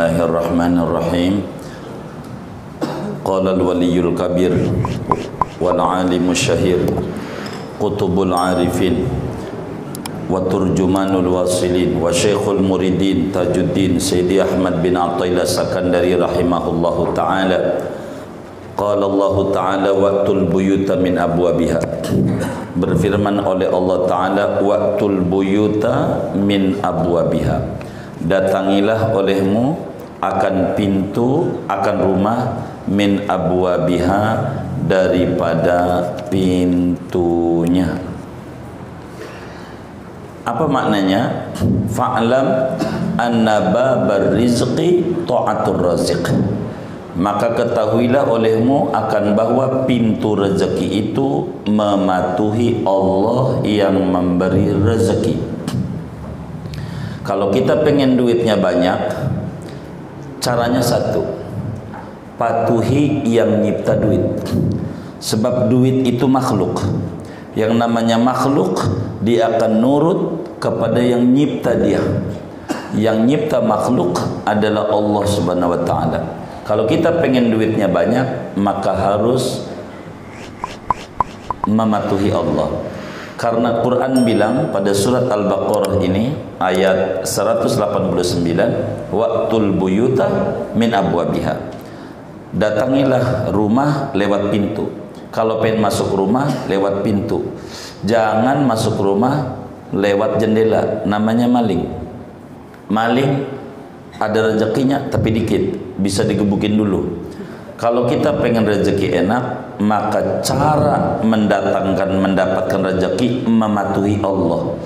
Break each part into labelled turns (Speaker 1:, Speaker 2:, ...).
Speaker 1: الله الرحمن الرحيم قال الولي الكبير والعالم الشهير قطب العارفين وترجمان الواصلين وشيخ المريدين تاج الدين سيدي أحمد بن عطية السكندري رحمه الله تعالى قال الله تعالى waqtul buyuta min abwabiha berfirman oleh Allah taala waqtul buyuta min abwabiha datangilah olehmu akan pintu akan rumah min abwabiha daripada pintunya. Apa maknanya? Fa'lam anna babar rizqi ta'atur raziq. Maka ketahuilah olehmu akan bahwa pintu rezeki itu mematuhi Allah yang memberi rezeki. Kalau kita pengen duitnya banyak, caranya satu, patuhi yang nyipta duit. Sebab duit itu makhluk. Yang namanya makhluk, dia akan nurut kepada yang nyipta dia. Yang nyipta makhluk adalah Allah Subhanahu wa taala. Kalau kita pengen duitnya banyak, maka harus mematuhi Allah. Karena Quran bilang pada surat Al-Baqarah ini ayat 189, "Waqtul buyuta min abwabiha." Datangilah rumah lewat pintu. Kalau pengen masuk rumah lewat pintu. Jangan masuk rumah lewat jendela, namanya maling. Maling ada rezekinya tapi dikit bisa digebukin dulu kalau kita pengen rezeki enak maka cara mendatangkan mendapatkan rezeki mematuhi Allah.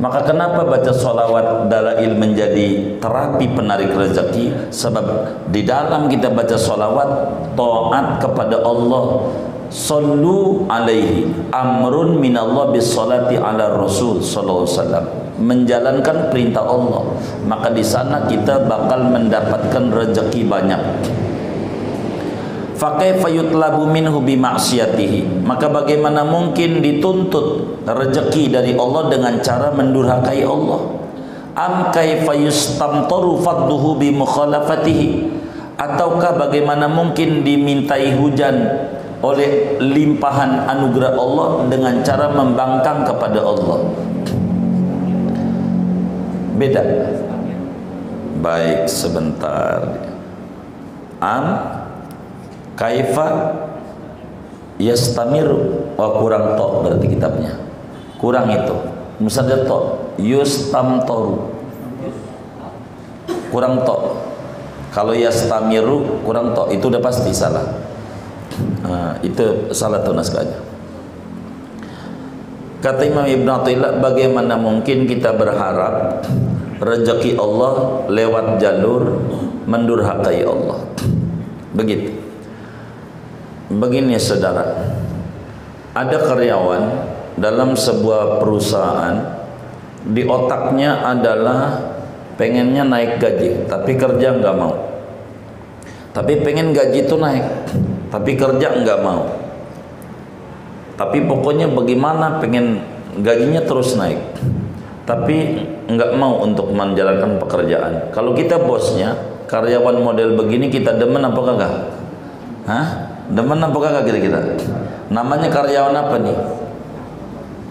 Speaker 1: Maka kenapa baca solawat dalail menjadi terapi penarik rezeki? Sebab di dalam kita baca solawat taat kepada Allah. Sallu alaihi amrun minallah bis salati ala rasul sallallahu alaihi wasallam. Menjalankan perintah Allah. Maka di sana kita bakal mendapatkan rezeki banyak fakaifa yutlabu minhu bimaksiyatihi maka bagaimana mungkin dituntut rezeki dari Allah dengan cara mendurhakai Allah? Am kaifa yustamtaru fadduhu bi mukhalafatihi? Ataukah bagaimana mungkin dimintai hujan oleh limpahan anugerah Allah dengan cara membangkang kepada Allah? Beda. Baik sebentar. Am kaifa yastamiru? Oh kurang to berarti kitabnya. Kurang itu. Misalnya to yustamtoru. Kurang to kalau yastamiru kurang to itu udah pasti salah. Nah, itu salah tuh naskahnya. Kata Imam Ibn Atta'illah bagaimana mungkin kita berharap rezeki Allah lewat jalur mendurhakai Allah. Begitu. Begini saudara. Ada karyawan dalam sebuah perusahaan di otaknya adalah pengennya naik gaji, tapi kerja nggak mau. Tapi pengen gaji itu naik, tapi kerja nggak mau tapi pokoknya bagaimana pengen gajinya terus naik tapi nggak mau untuk menjalankan pekerjaan kalau kita bosnya karyawan model begini kita demen apa kagak hah demen apa kagak kira-kira? Namanya karyawan apa nih?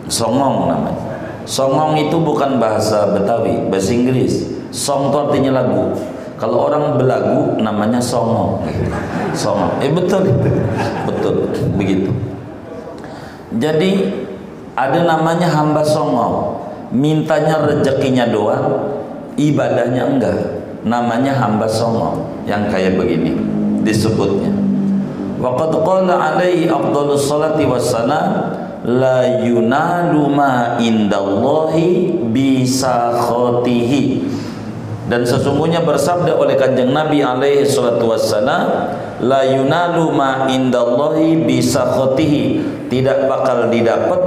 Speaker 1: Songong namanya. Songong itu bukan bahasa Betawi bahasa Inggris. Song itu artinya lagu. Kalau orang belagu namanya songong. Songong. Eh betul. Betul. Begitu. Jadi ada namanya hamba songong, mintanya rezekinya doang, ibadahnya enggak. Namanya hamba songong. Yang kayak begini disebutnya. Waqad qala alaihi afdhalus salati wassalam la yunalu ma indallahi bisakhatihi dan sesungguhnya bersabda oleh kanjeng Nabi alaihi salatu wassalam la yunalu ma indallahi bisakhatihi tidak bakal didapat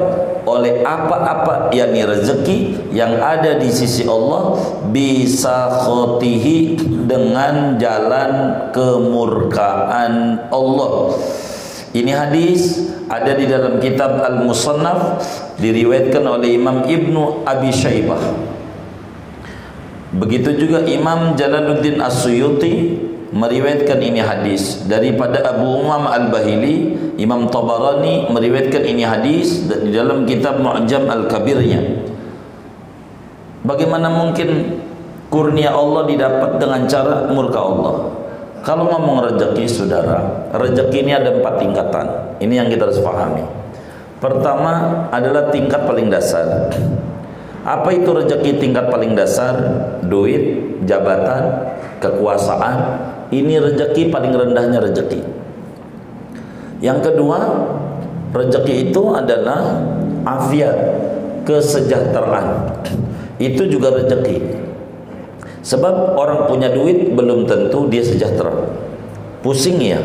Speaker 1: oleh apa-apa yakni rezeki yang ada di sisi Allah bisakhatihi dengan jalan kemurkaan Allah. Ini hadis ada di dalam kitab Al-Musannaf diriwayatkan oleh Imam Ibnu Abi Syaibah Begitu juga Imam Jalaluddin As-Suyuti meriwayatkan ini hadis daripada Abu Umam Al-Bahili, Imam Tabarani meriwayatkan ini hadis di dalam kitab Mu'jam Al-Kabirnya. Bagaimana mungkin kurnia Allah didapat dengan cara murka Allah? Kalau ngomong rezeki saudara, rezeki ini ada empat tingkatan. Ini yang kita harus pahami. Pertama adalah tingkat paling dasar. Apa itu rezeki tingkat paling dasar? Duit, jabatan, kekuasaan. Ini rezeki paling rendahnya rezeki. Yang kedua, rezeki itu adalah afiat, kesejahteraan. Itu juga rezeki. Sebab orang punya duit belum tentu dia sejahtera. Pusing ya.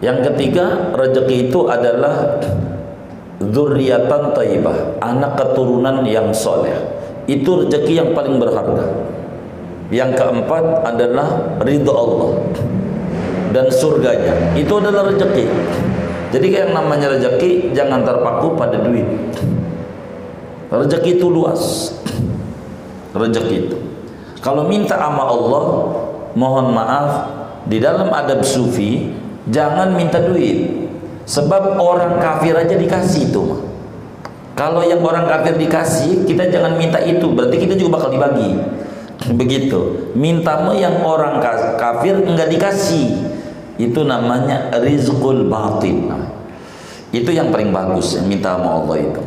Speaker 1: Yang ketiga, rezeki itu adalah zuriatan taibah, anak keturunan yang soleh. Itu rezeki yang paling berharga. Yang keempat adalah ridho Allah dan surganya. Itu adalah rezeki. Jadi yang namanya rezeki jangan terpaku pada duit. Rezeki itu luas. Rezeki itu. Kalau minta sama Allah, mohon maaf, di dalam adab sufi jangan minta duit. Sebab orang kafir aja dikasih itu mah. Kalau yang orang kafir dikasih, kita jangan minta itu, berarti kita juga bakal dibagi. Begitu. Mintamu yang orang kafir enggak dikasih. Itu namanya rizqul batin. Nah, itu yang paling bagus yang minta sama Allah itu.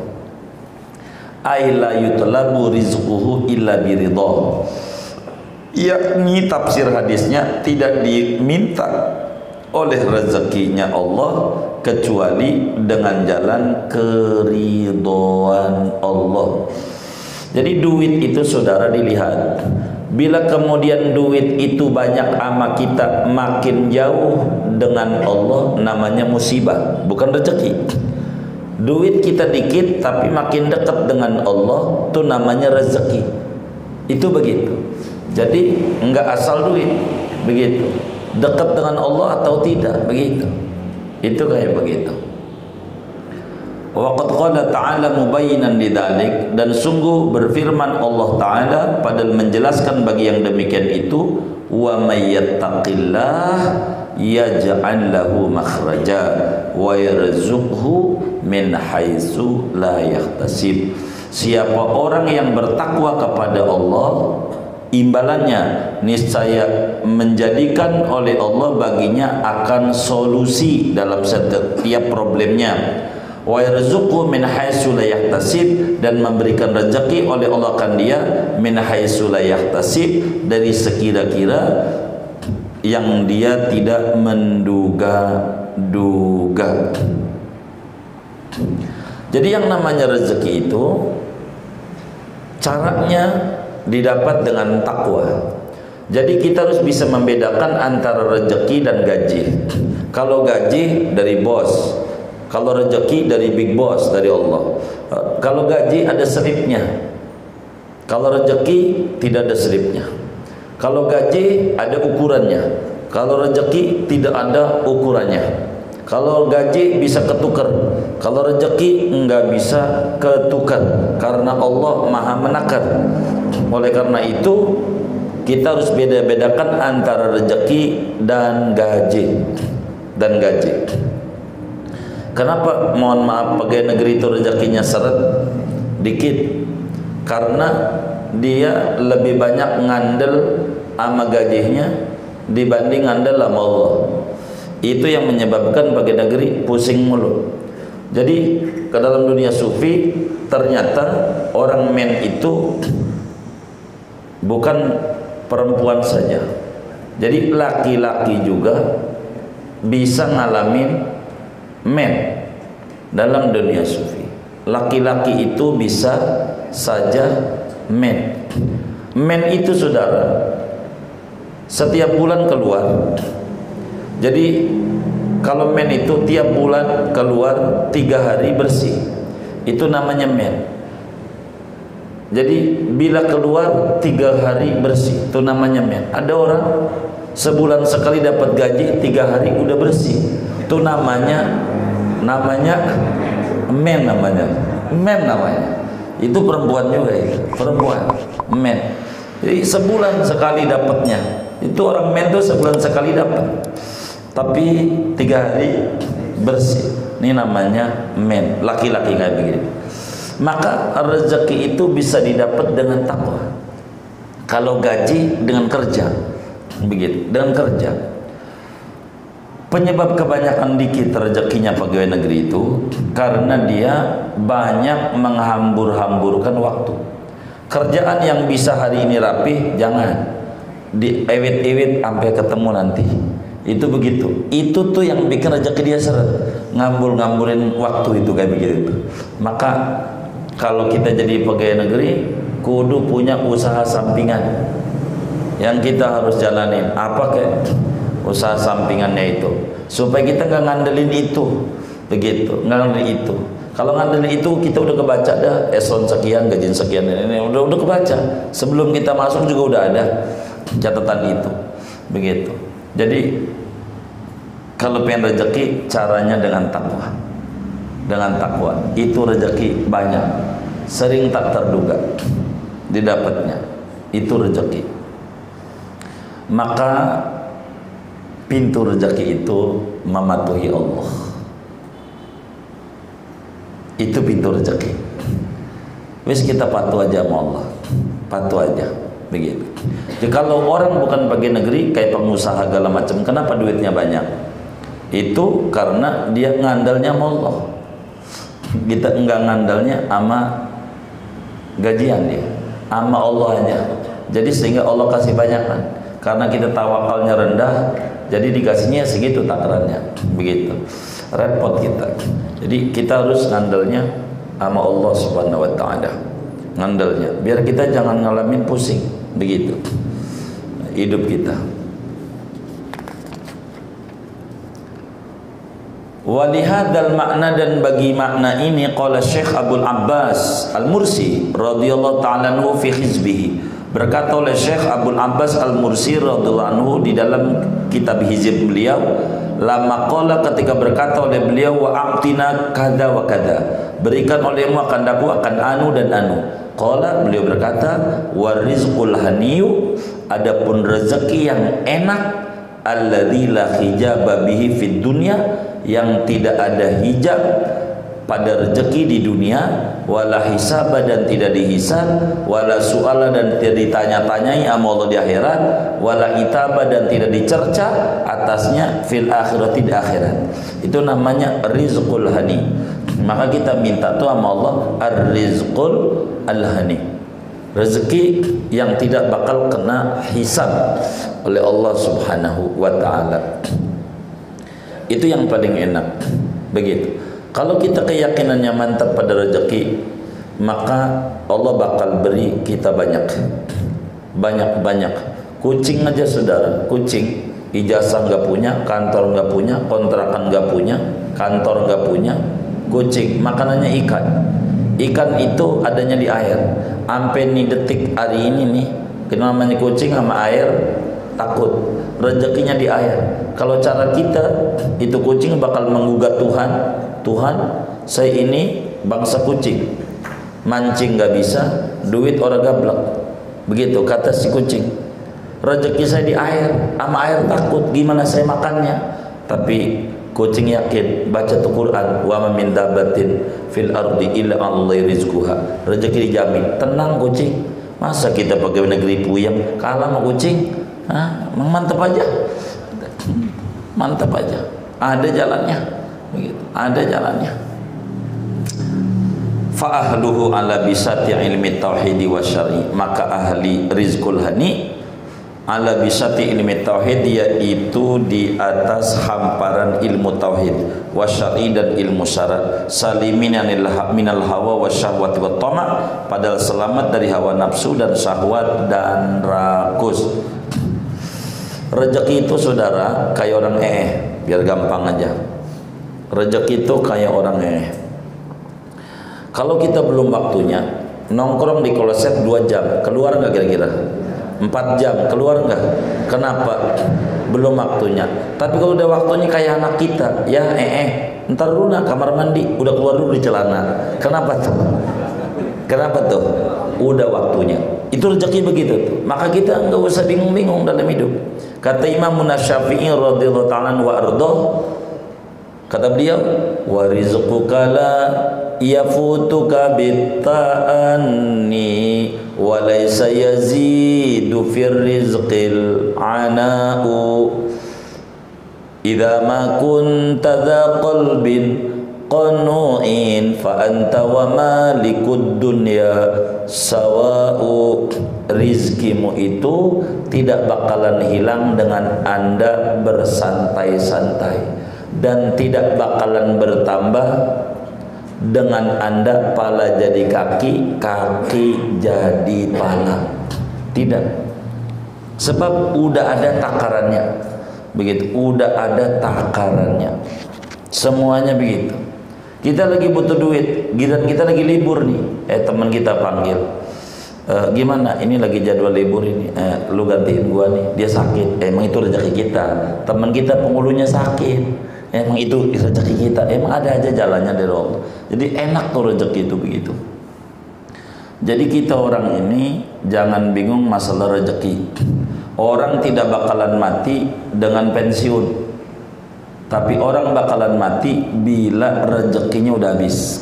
Speaker 1: Aila yutlabu rizquhu illa biridha yakni tafsir hadisnya tidak diminta oleh rezekinya Allah kecuali dengan jalan keridhaan Allah. Jadi duit itu saudara dilihat Bila kemudian duit itu banyak ama kita makin jauh dengan Allah namanya musibah, bukan rezeki. Duit kita dikit tapi makin dekat dengan Allah itu namanya rezeki. Itu begitu. Jadi enggak asal duit begitu. Dekat dengan Allah atau tidak begitu. Itu kayak begitu. Waqad qala ta'ala mubayyinan lidzalik dan sungguh berfirman Allah taala pada menjelaskan bagi yang demikian itu wa may yattaqillah yaj'al lahu makhraja wa yarzuqhu min haitsu la yahtasib. Siapa orang yang bertakwa kepada Allah imbalannya niscaya menjadikan oleh Allah baginya akan solusi dalam setiap problemnya wa yarzuqu min haitsu la yahtasib dan memberikan rezeki oleh Allah akan dia min haitsu la yahtasib dari sekira-kira yang dia tidak menduga-duga. Jadi yang namanya rezeki itu caranya didapat dengan takwa. Jadi kita harus bisa membedakan antara rezeki dan gaji. Kalau gaji dari bos, kalau rezeki dari big boss dari Allah. Kalau gaji ada selipnya. Kalau rezeki tidak ada selipnya. Kalau gaji ada ukurannya. Kalau rezeki tidak ada ukurannya. Kalau gaji bisa ketukar, kalau rezeki enggak bisa ketukar karena Allah Maha menakar. Oleh karena itu kita harus beda-bedakan antara rezeki dan gaji dan gaji. Kenapa mohon maaf pegawai negeri itu rezekinya seret dikit? Karena dia lebih banyak ngandel sama gajinya dibanding ngandel sama Allah itu yang menyebabkan bagi negeri pusing mulu. Jadi ke dalam dunia sufi ternyata orang men itu bukan perempuan saja. Jadi laki-laki juga bisa ngalamin men dalam dunia sufi. Laki-laki itu bisa saja men. Men itu saudara setiap bulan keluar jadi kalau men itu tiap bulan keluar tiga hari bersih, itu namanya men. Jadi bila keluar tiga hari bersih, itu namanya men. Ada orang sebulan sekali dapat gaji tiga hari udah bersih, itu namanya namanya men namanya, men namanya. Itu perempuan juga ya, perempuan men. Jadi sebulan sekali dapatnya. Itu orang men tuh sebulan sekali dapat. Tapi tiga hari bersih. Ini namanya men, laki-laki kayak begini. Maka rezeki itu bisa didapat dengan takwa. Kalau gaji dengan kerja, begitu, dengan kerja. Penyebab kebanyakan dikit rezekinya pegawai negeri itu karena dia banyak menghambur-hamburkan waktu. Kerjaan yang bisa hari ini rapi jangan diewit-ewit sampai ketemu nanti. Itu begitu. Itu tuh yang bikin rezeki dia seret. Ngambul-ngambulin waktu itu kayak begitu. Maka kalau kita jadi pegawai negeri kudu punya usaha sampingan yang kita harus jalanin. Apa kayak usaha sampingannya itu. Supaya kita nggak ngandelin itu. Begitu. Ngandelin itu. Kalau ngandelin itu kita udah kebaca dah eson sekian gaji sekian ini. Udah udah kebaca. Sebelum kita masuk juga udah ada catatan itu. Begitu jadi kalau pengen rezeki caranya dengan takwa. Dengan takwa. Itu rezeki banyak. Sering tak terduga didapatnya itu rezeki maka pintu rezeki itu mematuhi Allah. Itu pintu rezeki wis kita patuh aja sama Allah. Patuh aja begitu jadi kalau orang bukan bagi negeri kayak pengusaha segala macam kenapa duitnya banyak? Itu karena dia ngandalnya Allah. Kita enggak ngandalnya sama gajian dia sama Allah aja. Jadi sehingga Allah kasih banyak kan? Karena kita tawakalnya rendah jadi dikasihnya segitu takarannya. Begitu. Repot kita. Jadi kita harus ngandalnya sama Allah subhanahu wa ta'ala. Ngandalnya. Biar kita jangan ngalamin pusing begitu. Hidup kita. Walihadal makna dan bagi makna ini qala Syekh Abdul Abbas Al-Mursi radhiyallahu ta'ala anhu fi hizbihi. Berkata oleh Syekh Abdul Abbas Al-Mursi radhiyallahu anhu di dalam kitab hizib beliau lama qala ketika berkata oleh beliau wa a'tina kada wa kada. Berikan olehmu akan daku akan anu dan anu qala beliau berkata wa rizqul haniyu adapun rezeki yang enak alladzi la hijaba bihi fid dunya yang tidak ada hijab pada rezeki di dunia wala hisab dan tidak dihisab wala suala dan tidak ditanya-tanyai Allah di akhirat wala itaba dan tidak dicerca atasnya fil akhirat di akhirat. Itu namanya rizqul hani maka kita minta tuh sama Allah ar-rizqul al-hani. Rezeki yang tidak bakal kena hisab oleh Allah Subhanahu wa taala. Itu yang paling enak. Begitu. Kalau kita keyakinannya mantap pada rezeki, maka Allah bakal beri kita banyak. Banyak-banyak. Kucing aja saudara, kucing. Ijazah nggak punya, kantor nggak punya, kontrakan nggak punya, kantor nggak punya, kucing makanannya ikan. Ikan itu adanya di air. Sampai nih detik hari ini nih, kenapa namanya kucing sama air takut. Rezekinya di air. Kalau cara kita itu kucing bakal menggugat Tuhan, Tuhan saya ini bangsa kucing mancing gak bisa duit orang gablek begitu kata si kucing rezeki saya di air sama air takut gimana saya makannya tapi kucing yakin baca tuh Quran wa ma min dabatin fil ardi illa Allah rizquha. Rezeki dijamin. Tenang kucing. Masa kita pegawai negeri puyeng kalah sama kucing? Hah? mantap aja. Mantap aja. Ada jalannya. Begitu. Ada jalannya. Fa ahluhu ala bisati ilmi tauhid wa syar'i. Maka ahli rizqul hani ala bisati ilmi tauhid yaitu di atas hamparan ilmu tauhid. Wa syar'i dan ilmu syarat salimin minal hawa wa syahwat wa tama. Padahal selamat dari hawa nafsu dan syahwat dan rakus. Rezeki itu saudara kayak orang eh biar gampang aja. Rezeki itu kayak orang eh. Kalau kita belum waktunya, nongkrong di kloset 2 jam, keluar nggak kira-kira? 4 jam, keluar nggak? Kenapa? Belum waktunya. Tapi kalau udah waktunya kayak anak kita, ya eh eh, ntar dulu nah kamar mandi, udah keluar dulu di celana. Kenapa tuh? Kenapa tuh? udah waktunya itu rezeki begitu maka kita nggak usah bingung-bingung dalam hidup kata Imam Munasyafi'i radhiyallahu ta'ala wa ardoh kata beliau wa rizquka la yafutuka bitta'anni wa laysa yazidu fir rizqil ana'u idza ma kunta dha qalbin qanu'in fa anta wa malikud dunya sawa'u. Rizkimu itu tidak bakalan hilang dengan anda bersantai-santai dan tidak bakalan bertambah dengan anda pala jadi kaki kaki jadi pala tidak sebab udah ada takarannya begitu udah ada takarannya semuanya begitu kita lagi butuh duit, giliran kita lagi libur nih. Eh teman kita panggil. E, gimana? Ini lagi jadwal libur ini. Eh, lu gantiin gua nih. Dia sakit. Emang itu rezeki kita. Teman kita penghulunya sakit. Emang itu rezeki kita. Emang ada aja jalannya dari Allah. Jadi enak tuh rezeki itu begitu. Jadi kita orang ini jangan bingung masalah rezeki. Orang tidak bakalan mati dengan pensiun tapi orang bakalan mati bila rezekinya udah habis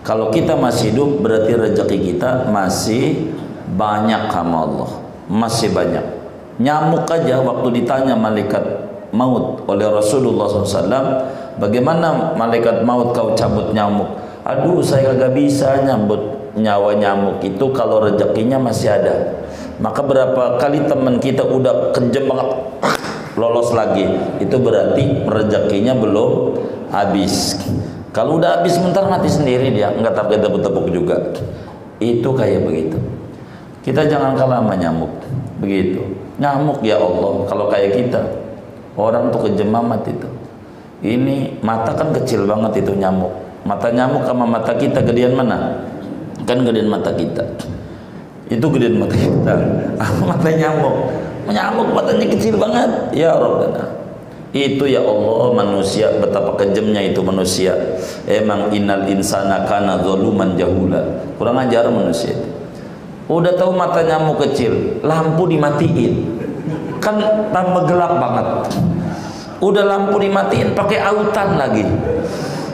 Speaker 1: kalau kita masih hidup berarti rezeki kita masih banyak sama Allah masih banyak nyamuk aja waktu ditanya malaikat maut oleh Rasulullah SAW bagaimana malaikat maut kau cabut nyamuk? Aduh saya gak bisa nyambut nyawa nyamuk itu kalau rezekinya masih ada. Maka berapa kali teman kita udah kejem banget lolos lagi itu berarti rezekinya belum habis. Kalau udah habis sebentar mati sendiri dia nggak tapi tepuk-tepuk juga. Itu kayak begitu. Kita jangan kalah sama nyamuk. Begitu. Nyamuk ya Allah kalau kayak kita orang tuh kejam amat itu ini mata kan kecil banget itu nyamuk mata nyamuk sama mata kita gedean mana kan gedean mata kita itu gedean mata kita mata nyamuk Menyamuk matanya kecil banget. Ya Rabbana. Itu ya Allah manusia betapa kejamnya itu manusia. Emang innal insana kana zaluman jahula. Kurang ajar manusia itu. Udah tahu mata nyamuk kecil, lampu dimatiin. Kan tambah gelap banget. Udah lampu dimatiin pakai autan lagi.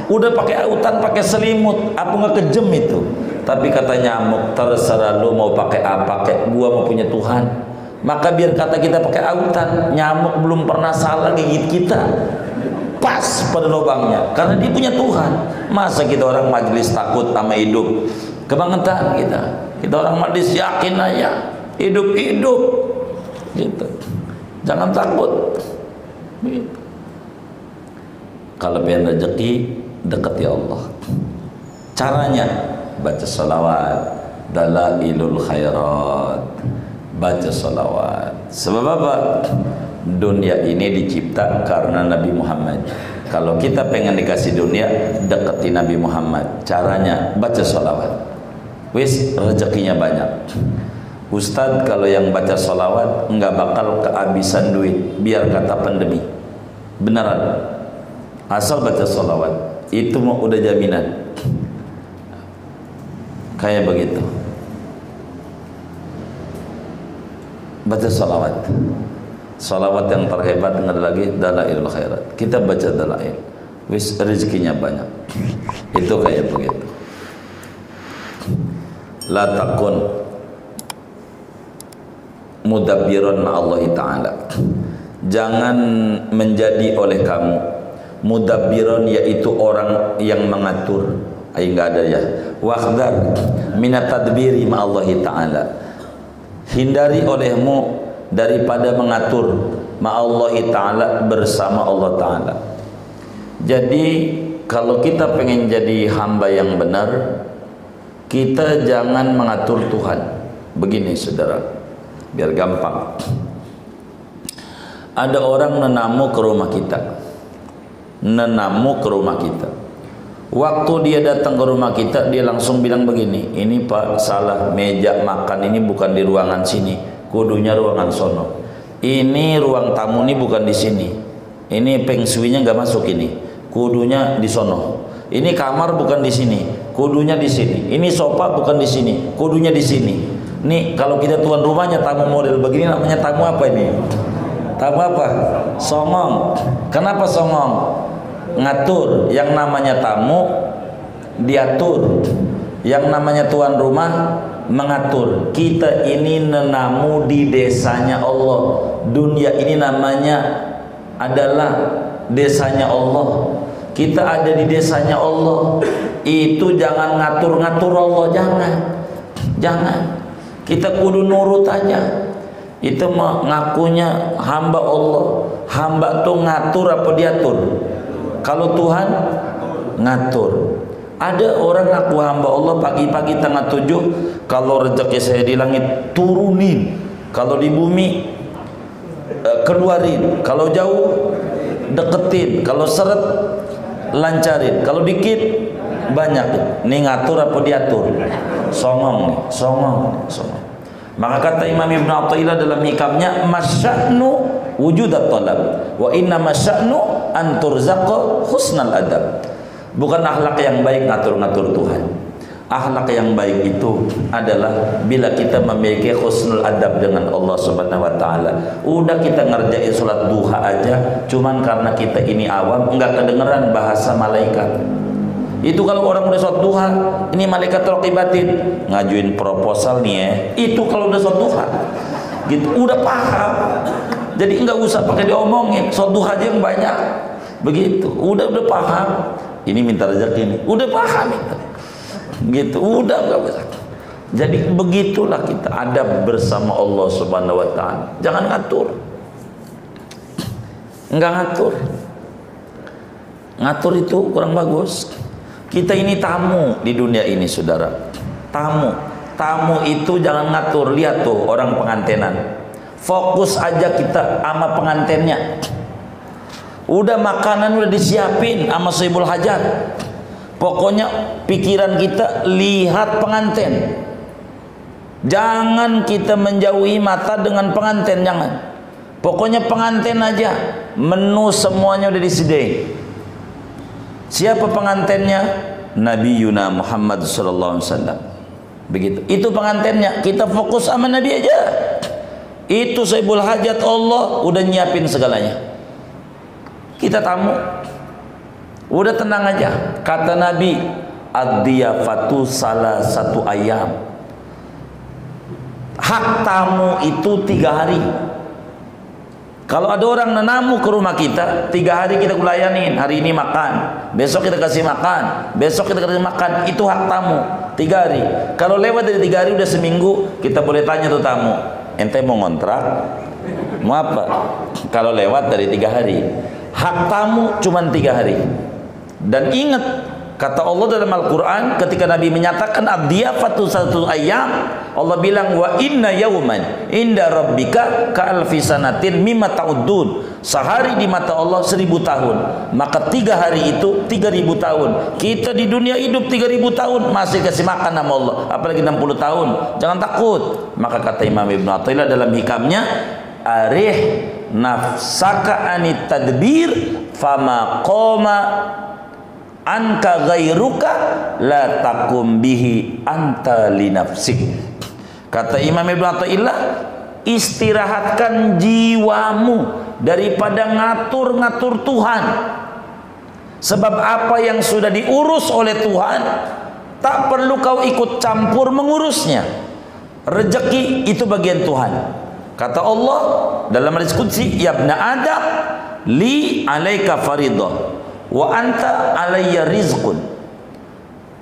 Speaker 1: Udah pakai autan, pakai selimut, apa nggak kejem itu? Tapi kata nyamuk, terserah lu mau pakai apa, kayak gua mau punya Tuhan. Maka biar kata kita pakai autan nyamuk belum pernah salah gigit kita. Pas pada lubangnya karena dia punya Tuhan. Masa kita orang majelis takut sama hidup? Kebangetan kita. Kita orang majelis yakin aja. Hidup-hidup. Gitu jangan takut. Kalau pengen rezeki dekati Allah. Caranya baca salawat. Dalailul khairat. Baca salawat. Sebab apa? Dunia ini dicipta karena Nabi Muhammad. Kalau kita pengen dikasih dunia dekati Nabi Muhammad. Caranya baca salawat. Wis rezekinya banyak Ustadz kalau yang baca salawat nggak bakal kehabisan duit biar kata pandemi beneran. Asal baca salawat itu mau udah jaminan. Kayak begitu. Baca salawat salawat yang terhebat dengan lagi dalailul khairat. Kita baca dalail. Wis rezekinya banyak. Itu kayak begitu. La takun mudabbiran Allah taala. Jangan menjadi oleh kamu. Mudabbiran yaitu orang yang mengatur. Ay enggak ada ya. Wahdar minat tadbiri ma Allah taala. Hindari olehmu daripada mengatur Allah taala bersama Allah taala. Jadi kalau kita pengen jadi hamba yang benar, kita jangan mengatur Tuhan. Begini saudara, biar gampang. Ada orang nenamu ke rumah kita. Nenamu ke rumah kita Waktu dia datang ke rumah kita, dia langsung bilang begini, ini Pak salah meja makan ini bukan di ruangan sini, kudunya ruangan sono. Ini ruang tamu ini bukan di sini. Ini peng nggak masuk ini, kudunya di sono. Ini kamar bukan di sini, kudunya di sini. Ini sofa bukan di sini, kudunya di sini. Nih kalau kita tuan rumahnya tamu model begini namanya tamu apa ini? Tamu apa? Songong. Kenapa songong? Ngatur. Yang namanya tamu diatur. Yang namanya tuan rumah mengatur. Kita ini nenamu di desanya Allah. Dunia ini namanya adalah desanya Allah. Kita ada di desanya Allah. Itu jangan ngatur-ngatur Allah, jangan. Jangan. Kita kudu nurut aja. Itu mengakunya hamba Allah. Hamba tuh ngatur apa diatur? Kalau Tuhan ngatur. Ada orang ngaku hamba Allah pagi-pagi tengah tujuh kalau rezeki saya di langit turunin, kalau di bumi eh, keluarin, kalau jauh deketin, kalau seret lancarin, kalau dikit banyak. Nih ngatur apa diatur? Songong nih, songong, songong. Maka kata Imam Ibn Atta'illah dalam hikamnya masya'nu wujudat talab wa inna masya'nu anturzaqa husnal adab Bukan akhlak yang baik ngatur-ngatur Tuhan. Akhlak yang baik itu adalah bila kita memiliki husnul adab dengan Allah Subhanahu wa taala. Udah kita ngerjain salat duha aja cuman karena kita ini awam enggak kedengeran bahasa malaikat. Itu kalau orang udah sholat duha, ini malaikat raqibatin ngajuin proposal nih ya. Itu kalau udah sholat duha. Gitu, udah paham. Jadi enggak usah pakai diomongin, sholat duha aja yang banyak. Begitu, udah udah paham. Ini minta rezeki ini udah paham itu. Gitu. Udah nggak bisa jadi begitulah kita ada bersama Allah Subhanahu wa taala. Jangan ngatur. Enggak ngatur. Ngatur itu kurang bagus kita ini tamu di dunia ini saudara tamu tamu itu jangan ngatur lihat tuh orang pengantenan fokus aja kita sama pengantennya Udah makanan udah disiapin sama Saibul Hajat. Pokoknya pikiran kita lihat pengantin. Jangan kita menjauhi mata dengan pengantin, jangan. Pokoknya pengantin aja. Menu semuanya udah disediain. Siapa pengantinnya? Nabi Yuna Muhammad sallallahu alaihi wasallam. Begitu. Itu pengantinnya. Kita fokus sama Nabi aja. Itu Saibul Hajat Allah udah nyiapin segalanya kita tamu udah tenang aja kata Nabi ad-diyafatu salah satu ayam hak tamu itu tiga hari kalau ada orang nenamu ke rumah kita tiga hari kita kulayanin hari ini makan besok kita kasih makan besok kita kasih makan itu hak tamu tiga hari. Kalau lewat dari tiga hari udah seminggu kita boleh tanya tuh tamu ente mau ngontrak? Mau apa? Kalau lewat dari tiga hari. Hak tamu cuma tiga hari. Dan ingat kata Allah dalam Al-Quran ketika Nabi menyatakan abdiyafatu satu ayam Allah bilang wa inna yauman inda rabbika ka alfi sanatin mimma ta'uddun. Sehari di mata Allah seribu tahun. Maka tiga hari itu tiga ribu tahun. Kita di dunia hidup tiga ribu tahun masih kasih makan nama Allah. Apalagi 60 tahun. Jangan takut. Maka kata Imam Ibn Atta'illah dalam hikamnya arih nafsaka anit tadbir fama qoma anka ghairuka la takum bihi anta kata Imam Ibn Atta'illah istirahatkan jiwamu daripada ngatur-ngatur Tuhan. Sebab apa yang sudah diurus oleh Tuhan tak perlu kau ikut campur mengurusnya. Rezeki itu bagian Tuhan. Kata Allah dalam qudsi, "Ya Adam, li alaika faridah wa anta alayya rizqun."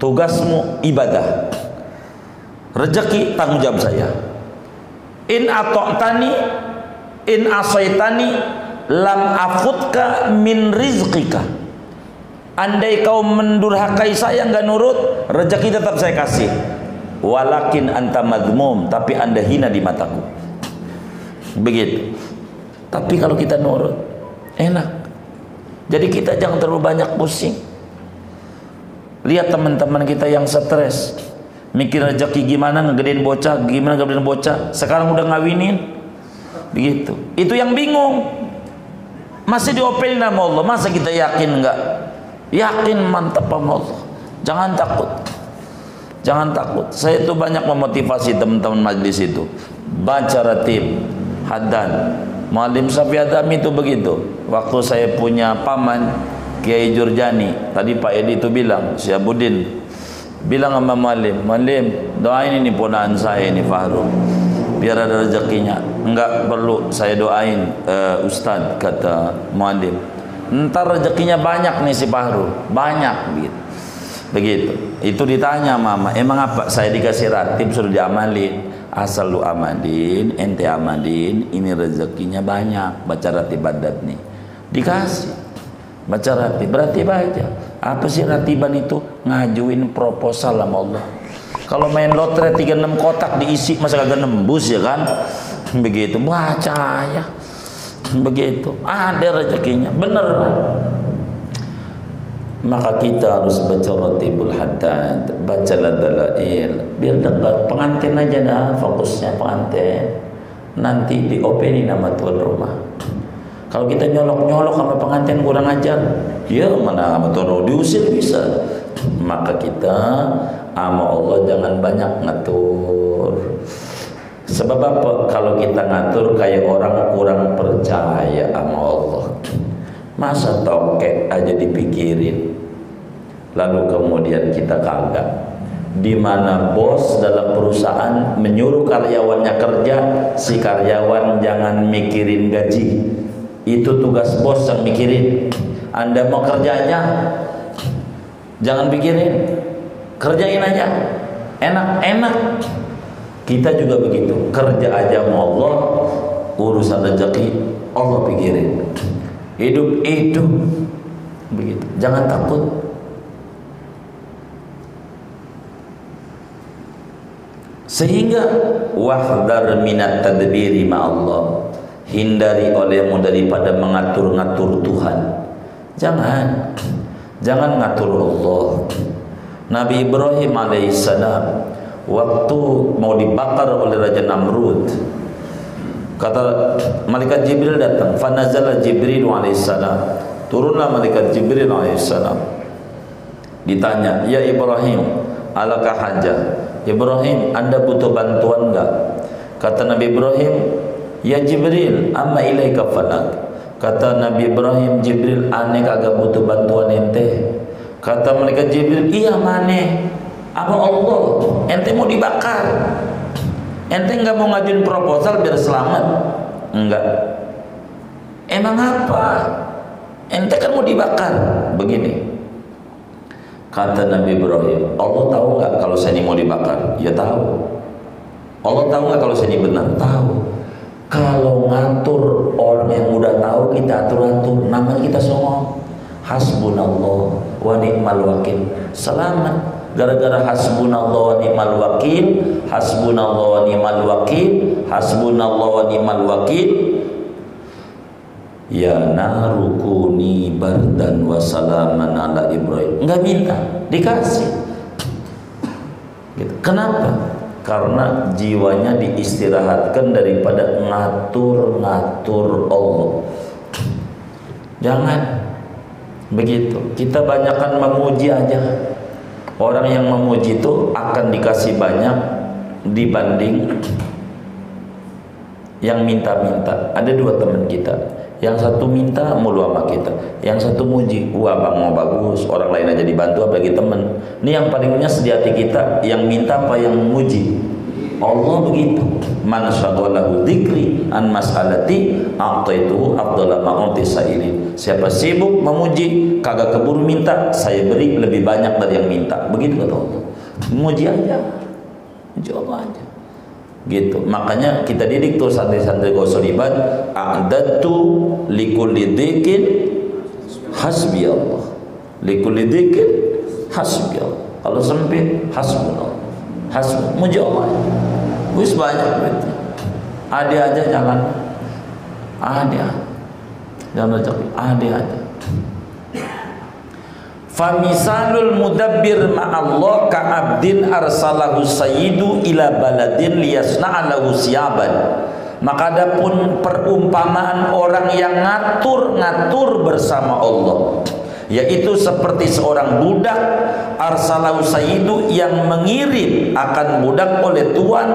Speaker 1: Tugasmu ibadah. Rezeki tanggung jawab saya. In ata'tani in asaitani lam afutka min rizqika. Andai kau mendurhakai saya enggak nurut, rezeki tetap saya kasih. Walakin anta madmum, tapi Anda hina di mataku begitu tapi kalau kita nurut enak jadi kita jangan terlalu banyak pusing. Lihat teman-teman kita yang stres. Mikir rezeki gimana ngegedein bocah gimana ngegedein bocah. Sekarang udah ngawinin. Begitu. Itu yang bingung. Masih diopelin sama Allah. Masa kita yakin enggak yakin mantap sama Allah. Jangan takut. Jangan takut. Saya itu banyak memotivasi teman-teman majlis itu. Baca ratib, hadan. Malim Safi Adami itu begitu. Waktu saya punya paman Kiai Jurjani, tadi Pak Edi itu bilang, Syabudin bilang sama Malim, Malim doain ini ponaan saya ini Fahru. Biar ada rezekinya. Enggak perlu saya doain uh, Ustaz kata Malim ntar rezekinya banyak nih si Fahru banyak gitu. Begitu. Itu ditanya mama emang apa? Saya dikasih ratib suruh diamalin asal lu amalin ente amalin ini rezekinya banyak. Baca ratib badat nih. Dikasih. Baca ratib berarti baca apa sih ratiban itu? Ngajuin proposal sama Allah. Kalau main lotre 36 kotak diisi masa kagak nembus ya kan? Begitu. Baca ya. Begitu. Ada rezekinya. Bener maka kita harus baca ratibul haddad baca dalail biar dekat pengantin aja dah fokusnya pengantin. Nanti diopeni nama tuan rumah. Kalau kita nyolok-nyolok sama pengantin kurang ajar ya mana sama tuan rumah diusir bisa. Maka kita sama Allah jangan banyak ngatur. Sebab apa? Kalau kita ngatur kayak orang kurang percaya sama Allah. Masa tokek aja dipikirin lalu kemudian kita kagak. Di mana bos dalam perusahaan menyuruh karyawannya kerja si karyawan jangan mikirin gaji. Itu tugas bos yang mikirin. Anda mau kerjanya jangan pikirin. Kerjain aja. Enak-enak kita juga begitu. Kerja aja mau Allah urusan rezeki Allah pikirin. Hidup itu begitu. Jangan takut Sehingga wahdar minat tadbiri Allah Hindari olehmu daripada mengatur-ngatur Tuhan. Jangan. Jangan ngatur Allah. Nabi Ibrahim alaihissalam waktu mau dibakar oleh Raja Namrud kata malaikat Jibril datang fanazala Jibril alaihissalam turunlah malaikat Jibril alaihissalam ditanya ya Ibrahim alakah hajah Ibrahim anda butuh bantuan enggak kata Nabi Ibrahim ya Jibril amma ilaika falak. Kata Nabi Ibrahim Jibril aneh kagak butuh bantuan ente. Kata mereka Jibril iya mana? Apa Allah? Ente mau dibakar? Ente enggak mau ngajuin proposal biar selamat? Enggak. Emang apa? Ente kan mau dibakar? Begini Kata Nabi Ibrahim, Allah tahu nggak kalau saya ini mau dibakar? Ya tahu. Allah tahu nggak kalau saya ini benar? Tahu. Kalau ngatur orang yang udah tahu kita atur atur, namanya kita songong. Hasbunallah wa ni'mal wakil. Selamat. Gara-gara hasbunallah wa ni'mal wakil, hasbunallah wa ni'mal wakil, hasbunallah wa ni'mal wakil, Ya narukuni bardan wa salaman ala Ibrahim. Enggak minta, dikasih. Gitu. Kenapa? Karena jiwanya diistirahatkan daripada ngatur-ngatur Allah. Jangan begitu. Kita banyakkan memuji aja. Orang yang memuji itu akan dikasih banyak dibanding yang minta-minta. Ada dua teman kita yang satu minta mulu sama kita. Yang satu muji wah bang mau bagus orang lain aja dibantu apalagi temen. Ini yang paling nyes di hati kita yang minta apa yang muji. Allah begitu. Man syaghalahu dzikri an mas'alati a'taitu afdhala ma'uti sailin siapa sibuk memuji kagak keburu minta saya beri lebih banyak dari yang minta. Begitu kata Allah. Muji aja. Muji Allah aja gitu. Makanya kita didik tuh santri-santri gosolibat a'dadtu likulli dzikin hasbi Allah. Likulli dzikin hasbi Allah. Kalau sempit hasbunallah. Hasbun muji Allah. Wis banyak gitu ada aja jangan ada jangan rezeki ada aja Famisalul mudabbir ma'allah ka'abdin arsalahu sayyidu ila baladin liyasna'alahu siyaban. Maka adapun perumpamaan orang yang ngatur-ngatur bersama Allah yaitu seperti seorang budak arsalahu sayyidu yang mengirim akan budak oleh tuan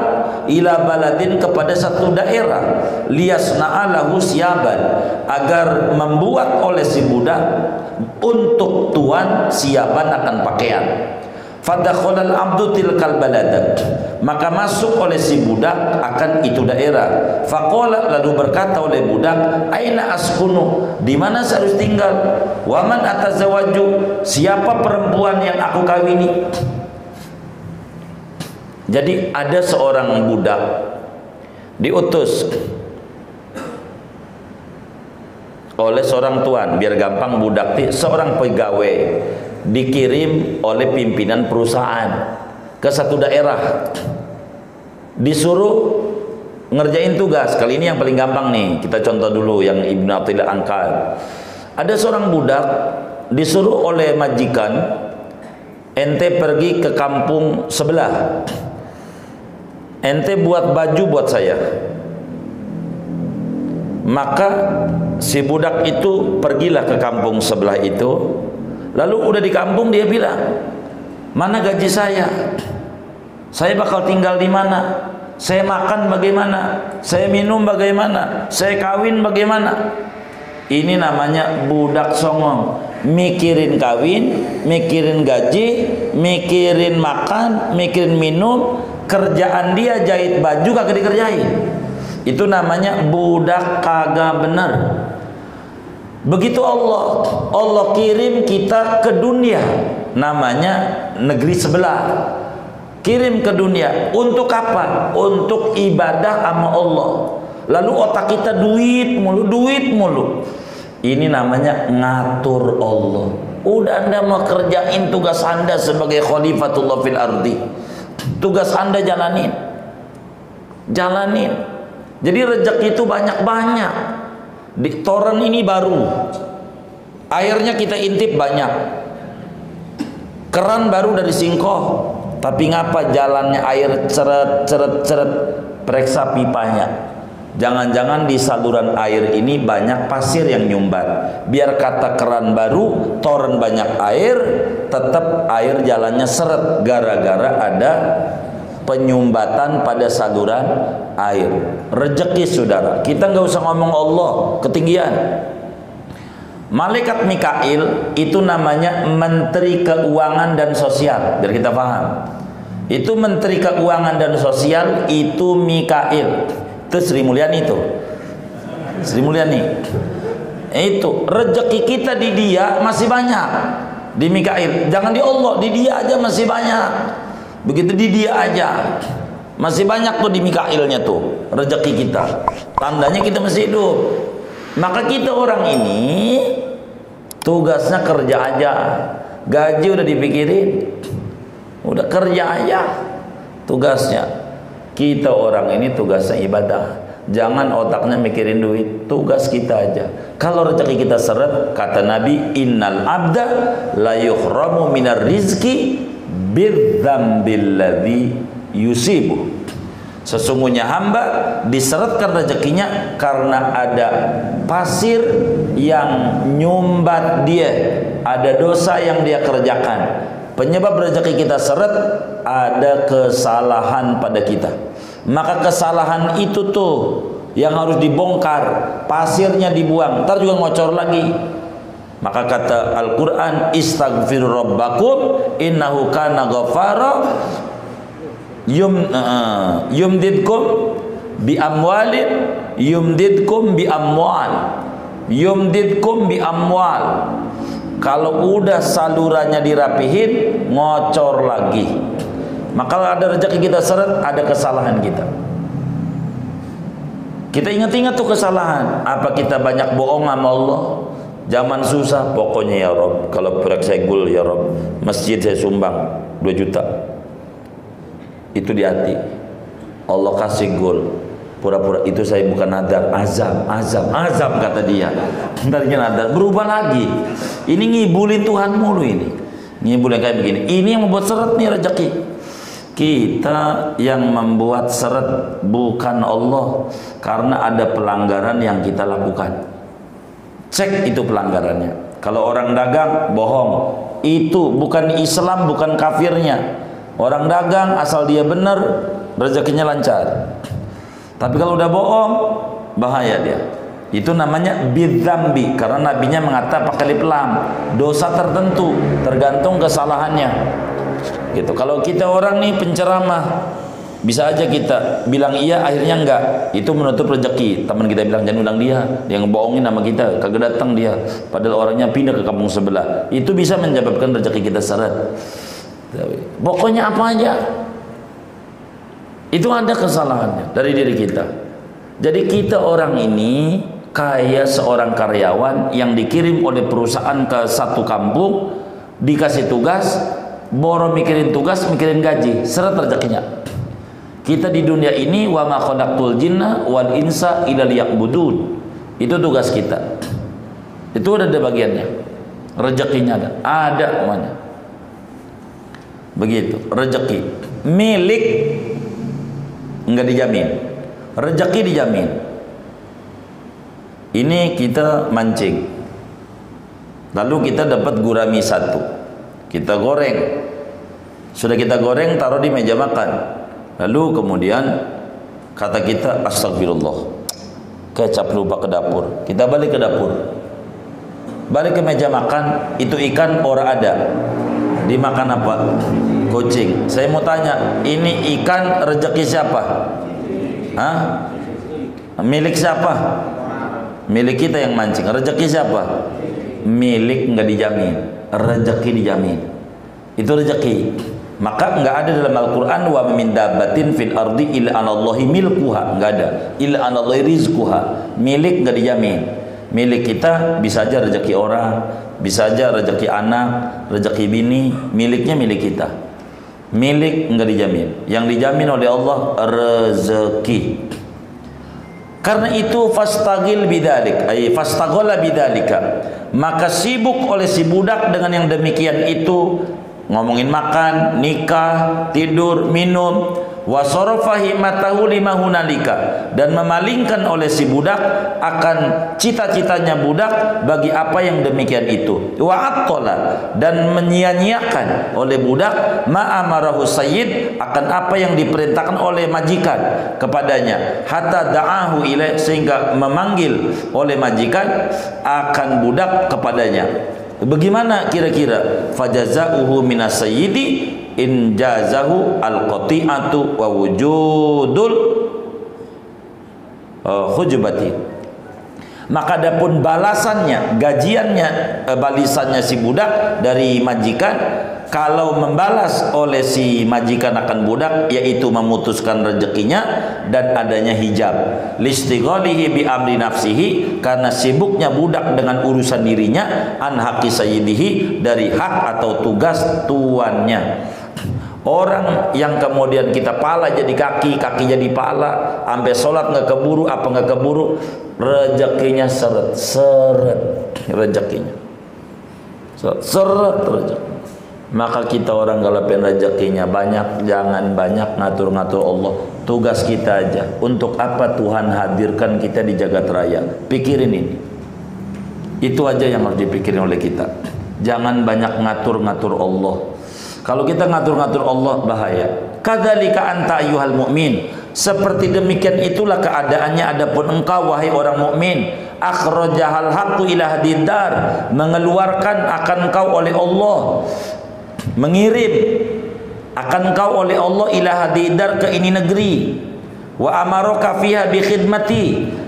Speaker 1: ila baladin kepada satu daerah liyasna'alahu siaban agar membuat oleh si budak untuk tuan siaban akan pakaian Fadakhalal abdu tilkal baladat. Maka masuk oleh si budak akan itu daerah. Faqala lalu berkata oleh budak, "Aina askunu?" Di mana saya harus tinggal? Waman atazawaju? Siapa perempuan yang aku kawini? Jadi ada seorang budak diutus oleh seorang tuan biar gampang budak seorang pegawai dikirim oleh pimpinan perusahaan ke satu daerah. Disuruh ngerjain tugas. Kali ini yang paling gampang nih kita contoh dulu yang Ibnu Athilah angkat ada seorang budak disuruh oleh majikan ente pergi ke kampung sebelah. Ente buat baju buat saya. Maka si budak itu pergilah ke kampung sebelah itu Lalu udah di kampung dia bilang, mana gaji saya? Saya bakal tinggal di mana? Saya makan bagaimana? Saya minum bagaimana? Saya kawin bagaimana? Ini namanya budak songong. Mikirin kawin, mikirin gaji, mikirin makan, mikirin minum, kerjaan dia jahit baju kagak dikerjain. Itu namanya budak kagak benar. Begitu Allah, Allah kirim kita ke dunia, namanya negeri sebelah. Kirim ke dunia untuk apa? Untuk ibadah sama Allah. Lalu otak kita duit mulu, duit mulu. Ini namanya ngatur Allah. Udah anda mau kerjain tugas anda sebagai khalifatullah fil ardi. Tugas anda jalanin. Jalanin. Jadi rezeki itu banyak-banyak. Di toren ini baru. Airnya kita intip banyak. Keran baru dari Singkoh. Tapi ngapa jalannya air ceret ceret ceret periksa pipanya. Jangan-jangan di saluran air ini banyak pasir yang nyumbat. Biar kata keran baru, toren banyak air, tetap air jalannya seret gara-gara ada penyumbatan pada saluran air. Rezeki saudara. Kita nggak usah ngomong Allah ketinggian. Malaikat Mikail itu namanya Menteri Keuangan dan Sosial. Biar kita paham. Itu Menteri Keuangan dan Sosial itu Mikail. Itu Sri Mulyani itu. Sri Mulyani. Itu rezeki kita di dia masih banyak. Di Mikail. Jangan di Allah, di dia aja masih banyak. Begitu di dia aja. Masih banyak tuh di Mikailnya tuh rezeki kita. Tandanya kita masih hidup. Maka kita orang ini tugasnya kerja aja. Gaji udah dipikirin. Udah kerja aja tugasnya. Kita orang ini tugasnya ibadah. Jangan otaknya mikirin duit, tugas kita aja. Kalau rezeki kita seret, kata Nabi, "Innal abda la yuhramu minar rizki bidzambilladzi yusibu sesungguhnya hamba diseretkan rezekinya karena ada pasir yang nyumbat dia. Ada dosa yang dia kerjakan. Penyebab rezeki kita seret ada kesalahan pada kita. Maka kesalahan itu tuh yang harus dibongkar. Pasirnya dibuang. Ntar juga ngocor lagi maka kata Al-Qur'an istaghfiru rabbakum innahu kana ghafara yum uh, yumdidkum bi amwalin yumdidkum bi amwal yumdidkum bi amwal kalau udah salurannya dirapihin ngocor lagi. Maka ada rezeki kita seret ada kesalahan kita. Kita ingat-ingat tuh kesalahan. Apa kita banyak bohong sama Allah Zaman susah pokoknya ya Rob. Kalau proyek saya gul ya Rob. Masjid saya sumbang 2 juta. Itu di hati. Allah kasih gol. Pura-pura itu saya bukan nadar, azam, azam, azam kata dia. Tadinya nadar, berubah lagi. Ini ngibulin Tuhan mulu ini. Ngibulin kayak begini. Ini yang membuat seret nih rezeki. Kita yang membuat seret bukan Allah karena ada pelanggaran yang kita lakukan. Cek itu pelanggarannya. Kalau orang dagang bohong. Itu bukan Islam, bukan kafirnya. Orang dagang asal dia benar, rezekinya lancar. Tapi kalau udah bohong, bahaya dia. Itu namanya bidzambi karena nabinya mengatakan pakai lip lam, dosa tertentu tergantung kesalahannya. Gitu. Kalau kita orang nih penceramah, bisa aja kita bilang iya akhirnya enggak. Itu menutup rezeki. Teman kita bilang jangan undang dia, dia ngebohongin nama kita, kagak datang dia. Padahal orangnya pindah ke kampung sebelah. Itu bisa menyebabkan rezeki kita seret. Pokoknya apa aja. Itu ada kesalahannya dari diri kita. Jadi kita orang ini kayak seorang karyawan yang dikirim oleh perusahaan ke satu kampung, dikasih tugas, boro mikirin tugas, mikirin gaji, seret rezekinya. Kita di dunia ini wa ma khalaqtul jinna wal insa illa liya'budun. Itu tugas kita. Itu ada bagiannya. Rezekinya ada. Ada semuanya. Begitu, rezeki. Milik enggak dijamin. Rezeki dijamin. Ini kita mancing. Lalu kita dapat gurami satu. Kita goreng. Sudah kita goreng taruh di meja makan Lalu kemudian kata kita astagfirullah. Kecap lupa ke dapur. Kita balik ke dapur. Balik ke meja makan, itu ikan ora ada. Dimakan apa? Kucing. Saya mau tanya, ini ikan rezeki siapa? Hah? Milik siapa? Milik kita yang mancing. Rezeki siapa? Milik nggak dijamin. Rezeki dijamin. Itu rezeki. Maka enggak ada dalam Al-Qur'an wa min dabbatin fil ardi illa anallahi milkuha, enggak ada. Illa anallahi rizquha. Milik enggak dijamin. Milik kita bisa aja rezeki orang, bisa aja rezeki anak, rezeki bini, miliknya milik kita. Milik enggak dijamin. Yang dijamin oleh Allah rezeki. Karena itu fastagil bidalik, ay fastagola bidalika. Maka sibuk oleh si budak dengan yang demikian itu ngomongin makan, nikah, tidur, minum, wasorofahi matahu lima hunalika. Dan memalingkan oleh si budak akan cita-citanya budak bagi apa yang demikian itu. Wa dan menyia-nyiakan oleh budak ma'amarahu sayyid akan apa yang diperintahkan oleh majikan kepadanya. Hatta da'ahu ilaih sehingga memanggil oleh majikan akan budak kepadanya Bagaimana kira-kira fajazauhu minas sayyidi in jazahu al-qati'atu wa wujudul uh, hujubati. Maka adapun balasannya, gajiannya, uh, balisannya si budak dari majikan kalau membalas oleh si majikan akan budak yaitu memutuskan rezekinya dan adanya hijab. Listighalihi bi amri nafsihi karena sibuknya budak dengan urusan dirinya an haqi sayyidihi dari hak atau tugas tuannya. Orang yang kemudian kita pala jadi kaki, kaki jadi pala, sampai sholat nggak keburu, apa nggak keburu, rezekinya seret, seret rezekinya, seret, seret rezekinya maka kita orang kalau pengen rezekinya banyak jangan banyak ngatur-ngatur Allah. Tugas kita aja. Untuk apa Tuhan hadirkan kita di jagat raya? Pikirin ini. Itu aja yang harus dipikirin oleh kita. Jangan banyak ngatur-ngatur Allah. Kalau kita ngatur-ngatur Allah bahaya. Kadzalika anta ayyuhal mu'min. Seperti demikian itulah keadaannya. Adapun engkau wahai orang mukmin akhrajahal haqqu ila hadidar mengeluarkan akan engkau oleh Allah mengirim akan kau oleh Allah ila hadidar ke ini negeri. Wa amaraka fiha bi khidmati.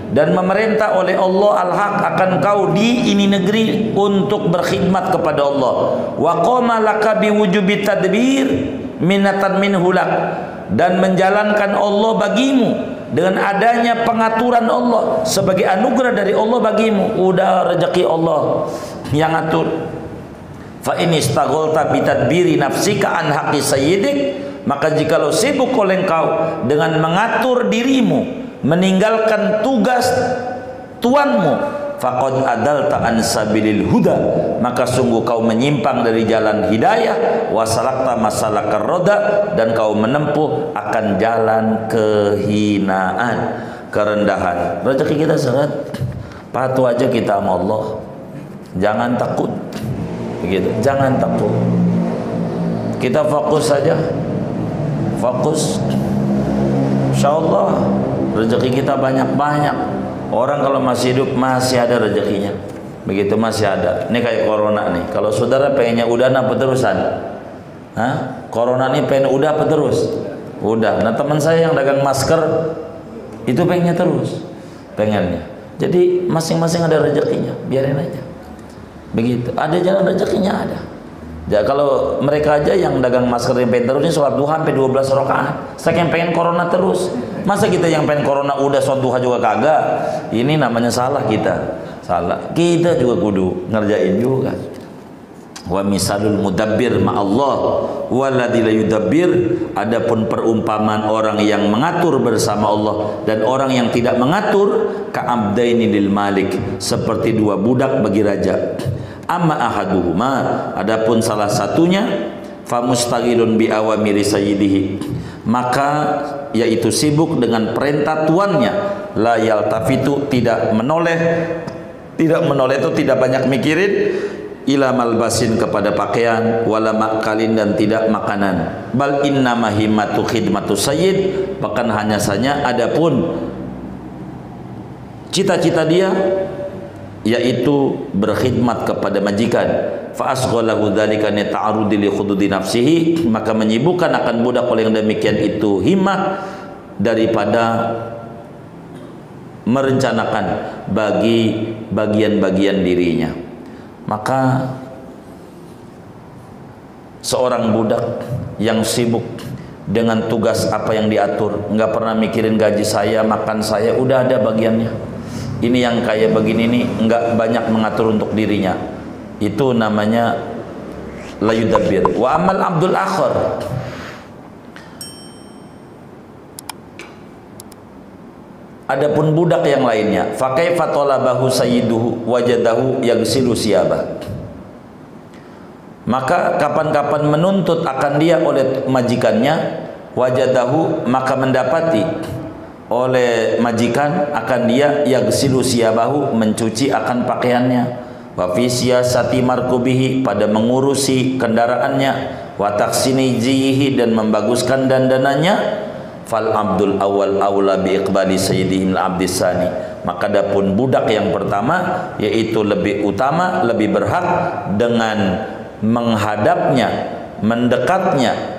Speaker 1: Dan memerintah oleh Allah al-haq akan kau di ini negeri untuk berkhidmat kepada Allah. Wa qama laka bi wujubi tadbir minatan min hulak. Dan menjalankan Allah bagimu dengan adanya pengaturan Allah sebagai anugerah dari Allah bagimu. Udah rezeki Allah yang atur fa in istaghalta bi tadbiri nafsika an haqqi sayyidik maka jikalau sibuk oleh engkau dengan mengatur dirimu meninggalkan tugas tuanmu faqad adalta an sabilil huda maka sungguh kau menyimpang dari jalan hidayah wasalakta masalakar roda dan kau menempuh akan jalan kehinaan kerendahan. Rezeki kita sangat patuh aja kita sama Allah. Jangan takut. Begitu. Jangan takut. Kita fokus saja. Fokus. Insyaallah rezeki kita banyak-banyak. Orang kalau masih hidup masih ada rezekinya. Begitu masih ada. Ini kayak corona nih. Kalau saudara pengennya udah apa terusan? Hah? Corona ini pengen udah apa terus? Udah. Nah teman saya yang dagang masker itu pengennya terus. Pengennya. Jadi masing-masing ada rezekinya. Biarin aja. Begitu. Ada jalan rezekinya ada. Ya kalau mereka aja yang dagang masker yang pengen terus ini sholat duha sampai 12 rakaat. Saya pengen corona terus. Masa kita yang pengen corona udah sholat duha juga kagak? Ini namanya salah kita. Salah. Kita juga kudu ngerjain juga. Wa misalul mudabbir ma Allah walladzi la yudabbir adapun perumpamaan orang yang mengatur bersama Allah dan orang yang tidak mengatur ka'abdaini lil malik seperti dua budak bagi raja. Amma ahaduhuma adapun salah satunya famustagilun bi awamiri sayyidihi maka yaitu sibuk dengan perintah tuannya la yaltafitu tidak menoleh tidak menoleh itu tidak banyak mikirin ila malbasin kepada pakaian wala makalin dan tidak makanan. Bal inna mahimatu khidmatu sayyid bahkan hanya saja adapun cita-cita dia yaitu berkhidmat kepada majikan. Fa asghalahu dzalika ni ta'arudi li khududi nafsihi maka menyibukkan akan budak oleh yang demikian itu himmah daripada merencanakan bagi bagian-bagian dirinya maka seorang budak yang sibuk dengan tugas apa yang diatur nggak pernah mikirin gaji saya makan saya udah ada bagiannya. Ini yang kayak begini nih nggak banyak mengatur untuk dirinya. Itu namanya layudabir. Wa amal abdul akhir Adapun budak yang lainnya, fakai fatolabahu sayyiduhu wajadahu yagsilu siabah. Maka kapan-kapan menuntut akan dia oleh majikannya, wajadahu maka mendapati oleh majikan akan dia yagsilu siabahu mencuci akan pakaiannya. Wa fi siyasati markubihi pada mengurusi kendaraannya. Wa taksini jihi dan membaguskan dandanannya fal abdul awal aula bi iqbali sayyidihim abdisani maka adapun budak yang pertama yaitu lebih utama lebih berhak dengan menghadapnya mendekatnya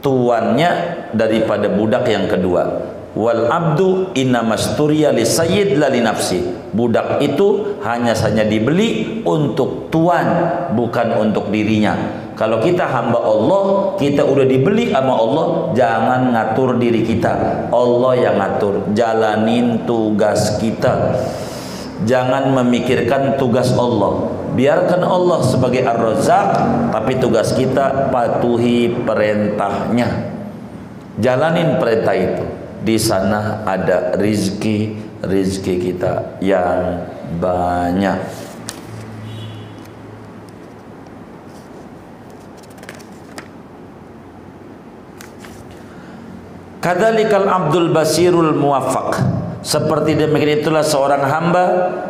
Speaker 1: tuannya daripada budak yang kedua. Wal abdu innamasturiya li sayyid la li nafsi. Budak itu hanya saja dibeli untuk tuan bukan untuk dirinya kalau kita hamba Allah kita udah dibeli sama Allah jangan ngatur diri kita. Allah yang ngatur. Jalanin tugas kita. Jangan memikirkan tugas Allah. Biarkan Allah sebagai ar-razzaq tapi tugas kita patuhi perintahnya. Jalanin perintah itu. Di sana ada rizki rizki kita yang banyak Kadzalikal Abdul Basirul Muwaffaq seperti demikian itulah seorang hamba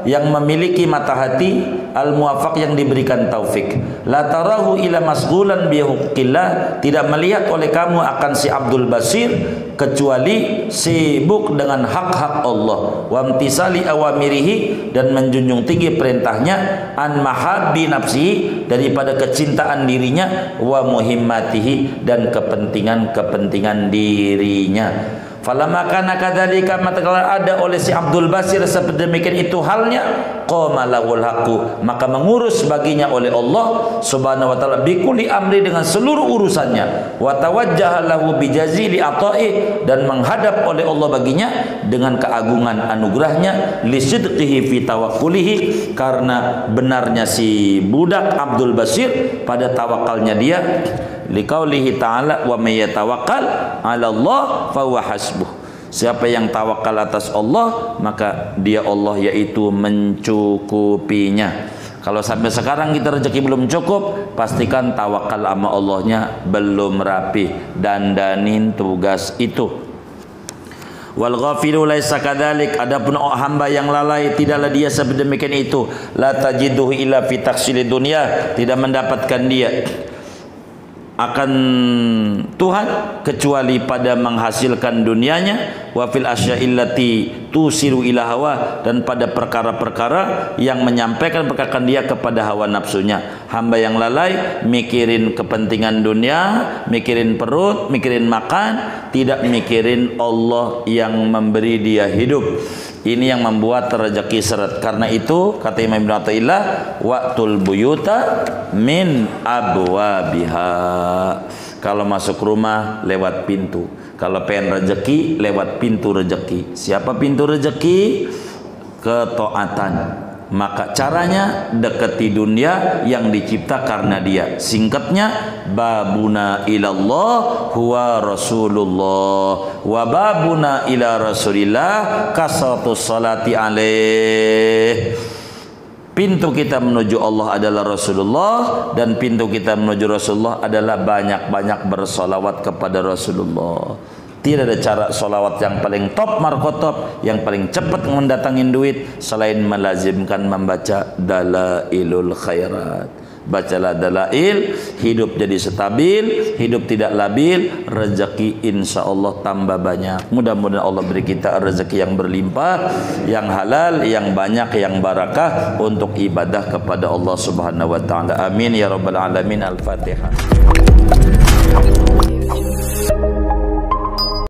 Speaker 1: yang memiliki mata hati al muwafaq yang diberikan taufik. La tarahu ila masghulan bi tidak melihat oleh kamu akan si Abdul Basir kecuali sibuk dengan hak-hak Allah. Wa amtisali awamirihi dan menjunjung tinggi perintahnya an mahabbi nafsi daripada kecintaan dirinya wa muhimmatihi dan kepentingan-kepentingan dirinya. Falamma kana kadzalika matkala ada oleh si Abdul Basir seperti demikian itu halnya qama lahul haqu maka mengurus baginya oleh Allah Subhanahu wa taala bikuli amri dengan seluruh urusannya. Wa tawajjaha lahu bijazili ata'i dan menghadap oleh Allah baginya dengan keagungan anugerahnya lisidqihi fi tawakkulihi karena benarnya si budak Abdul Basir pada tawakalnya dia liqaulihi ta'ala wa may yatawakkal 'ala Allah fa huwa hasbuh siapa yang tawakal atas Allah maka dia Allah yaitu mencukupinya. Kalau sampai sekarang kita rezeki belum cukup pastikan tawakal sama Allahnya belum rapi. Dandanin tugas itu. Wal ghafilu laisa kadzalik. Adapun hamba yang lalai tidaklah dia sedemikian itu. La tajiduhu illa fi dunya tidak mendapatkan dia akan Tuhan kecuali pada menghasilkan dunianya wa fil asya'illati tusiru ila hawa dan pada perkara-perkara yang menyampaikan perkara dia kepada hawa nafsunya. Hamba yang lalai mikirin kepentingan dunia mikirin perut mikirin makan tidak mikirin Allah yang memberi dia hidup ini yang membuat rezeki seret. Karena itu kata Imam Ibn Atta'illah waktul buyuta min abwabiha. Kalau masuk rumah lewat pintu. Kalau pengen rezeki lewat pintu rezeki. Siapa pintu rezeki? Ketaatan maka caranya dekati dunia yang dicipta karena dia. Singkatnya babuna ilallah huwa rasulullah. Wa babuna ila rasulillah kasatu salati alaih. Pintu kita menuju Allah adalah Rasulullah dan pintu kita menuju Rasulullah adalah banyak-banyak bersolawat kepada Rasulullah tidak ada cara solawat yang paling top markotop yang paling cepat mendatangin duit selain melazimkan membaca dalailul khairat. Bacalah dalail hidup jadi stabil hidup tidak labil rezeki insya Allah tambah banyak. Mudah-mudahan Allah beri kita rezeki yang berlimpah yang halal yang banyak yang barakah untuk ibadah kepada Allah subhanahu wa ta'ala. Amin ya rabbal alamin. Al-fatihah